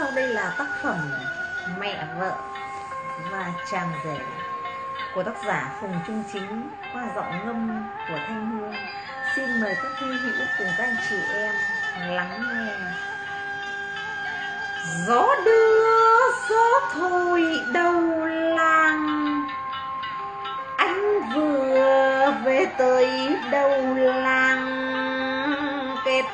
sau đây là tác phẩm Mẹ vợ và chàng rể của tác giả Phùng Trung Chính qua giọng ngâm của Thanh Hương. Xin mời các thi hữu cùng các anh chị em lắng nghe. Gió đưa, gió thổi đầu làng, Anh vừa về tới đầu làng kết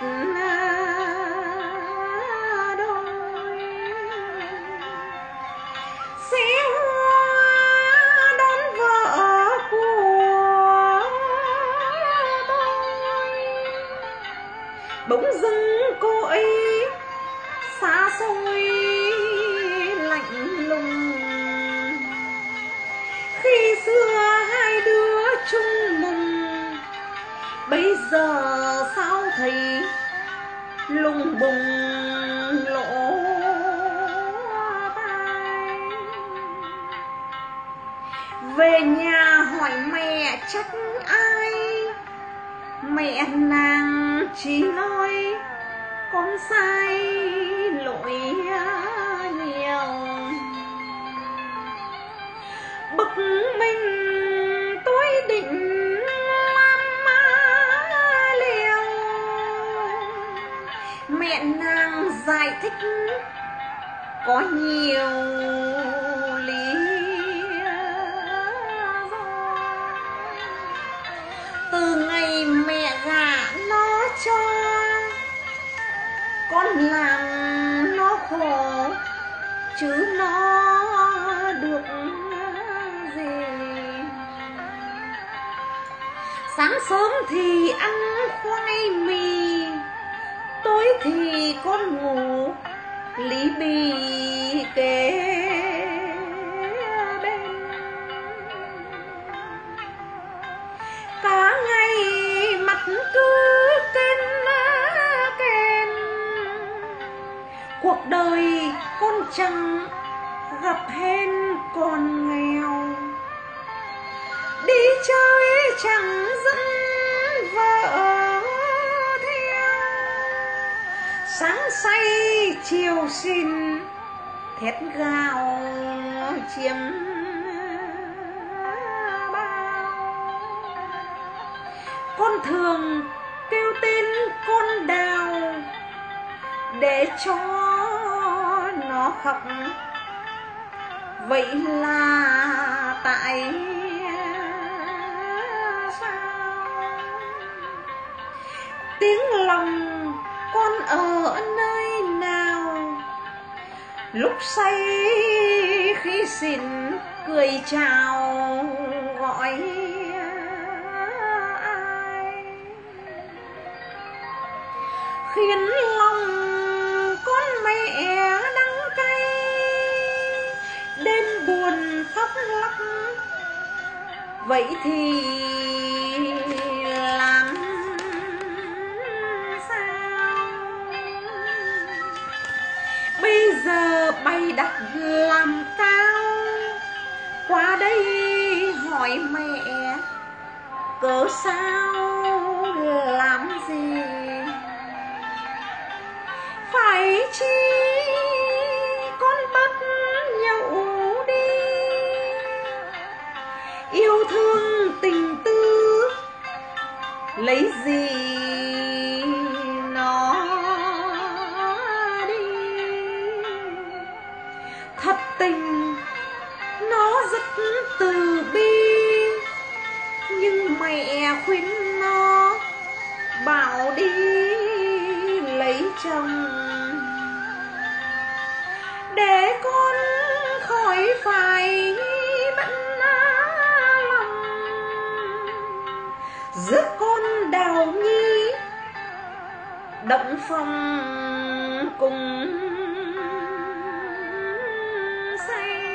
cô ấy xa xôi, lạnh lùng. Khi xưa hai đứa chung mùng, bây giờ sao thấy lùng bùng lỗ tai? Về nhà hỏi mẹ trách ai? Mẹ nàng chỉ nói con sai lỗi nhiều. Bực mình tôi định làm liều. Mẹ nàng giải thích có nhiều con làm nó khổ, chứ nó được gì? Sáng sớm thì ăn khoai mì, tối thì con ngủ, lý bì kế con chẳng gặp hên còn nghèo? Đi chơi chẳng dẫn vợ theo. Sáng say chiều xin thét gào chiếm bao. Con thường kêu tên con đào để cho nó khóc vậy là tại sao? Tiếng lòng con ở nơi nào? Lúc say khi xin cười chào gọi ai? Khiến lòng khóc lóc. Vậy thì làm sao? Bây giờ bày đặt làm cao qua đây hỏi mẹ, cớ sao? Làm gì? Phải chi lấy gì nó đi? Thật tình, nó rất từ bi. Nhưng mẹ khuyên nó, bảo đi lấy chồng. đậm phong cùng say.